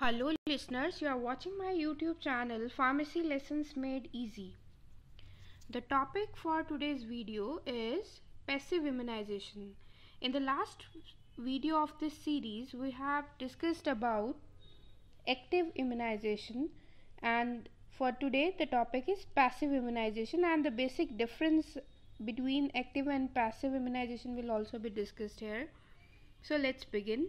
Hello listeners, you are watching my YouTube channel Pharmacy Lessons Made Easy. The topic for today's video is passive immunization. In the last video of this series, we have discussed about active immunization and for today the topic is passive immunization and the basic difference between active and passive immunization will also be discussed here. So let's begin.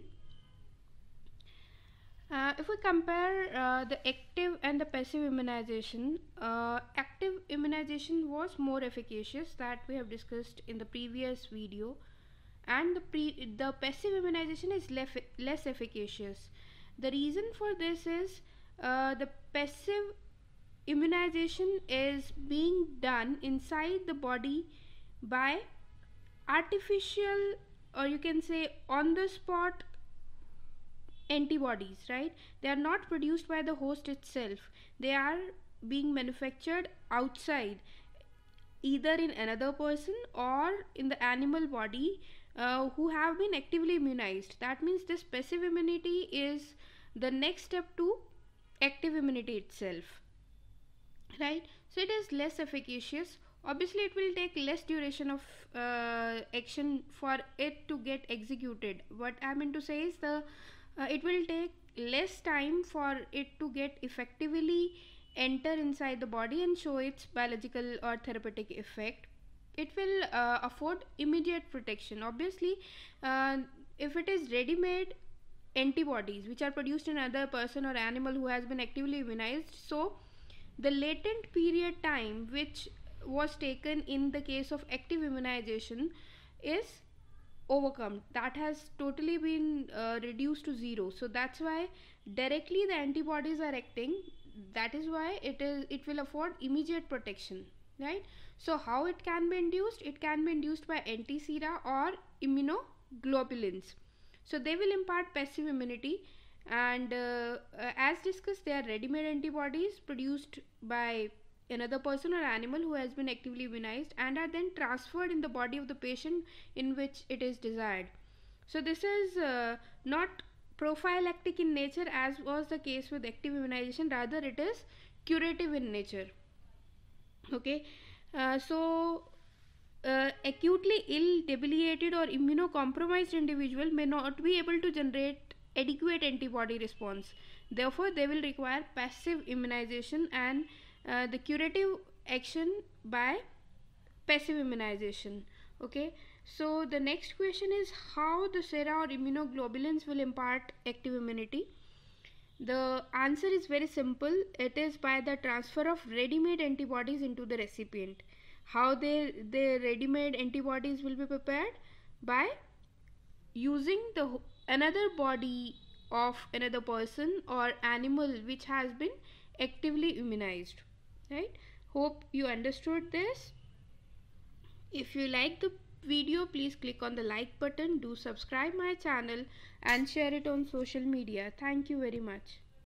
Uh, if we compare uh, the active and the passive immunization, uh, active immunization was more efficacious that we have discussed in the previous video and the, pre the passive immunization is less, less efficacious. The reason for this is uh, the passive immunization is being done inside the body by artificial or you can say on the spot antibodies right? They are not produced by the host itself. They are being manufactured outside either in another person or in the animal body uh, who have been actively immunized. That means this passive immunity is the next step to active immunity itself right? So it is less efficacious. Obviously it will take less duration of uh, action for it to get executed. What i mean to say is the uh, it will take less time for it to get effectively enter inside the body and show its biological or therapeutic effect. It will uh, afford immediate protection. Obviously uh, if it is ready made antibodies which are produced in another person or animal who has been actively immunized so the latent period time which was taken in the case of active immunization is overcome. That has totally been uh, reduced to zero. So that's why directly the antibodies are acting. That is why it is it will afford immediate protection right? So how it can be induced? It can be induced by anti-sera or immunoglobulins. So they will impart passive immunity and uh, as discussed they are ready-made antibodies produced by another person or animal who has been actively immunized and are then transferred in the body of the patient in which it is desired. So this is uh, not prophylactic in nature as was the case with active immunization rather it is curative in nature. Okay, uh, so uh, acutely ill, debilitated or immunocompromised individual may not be able to generate adequate antibody response. Therefore, they will require passive immunization and uh, the curative action by passive immunization. Okay? So the next question is how the sera or immunoglobulins will impart active immunity? The answer is very simple. It is by the transfer of ready-made antibodies into the recipient. How they the ready-made antibodies will be prepared? By using the another body of another person or animal which has been actively immunized right? Hope you understood this. If you like the video please click on the like button do subscribe my channel and share it on social media. Thank you very much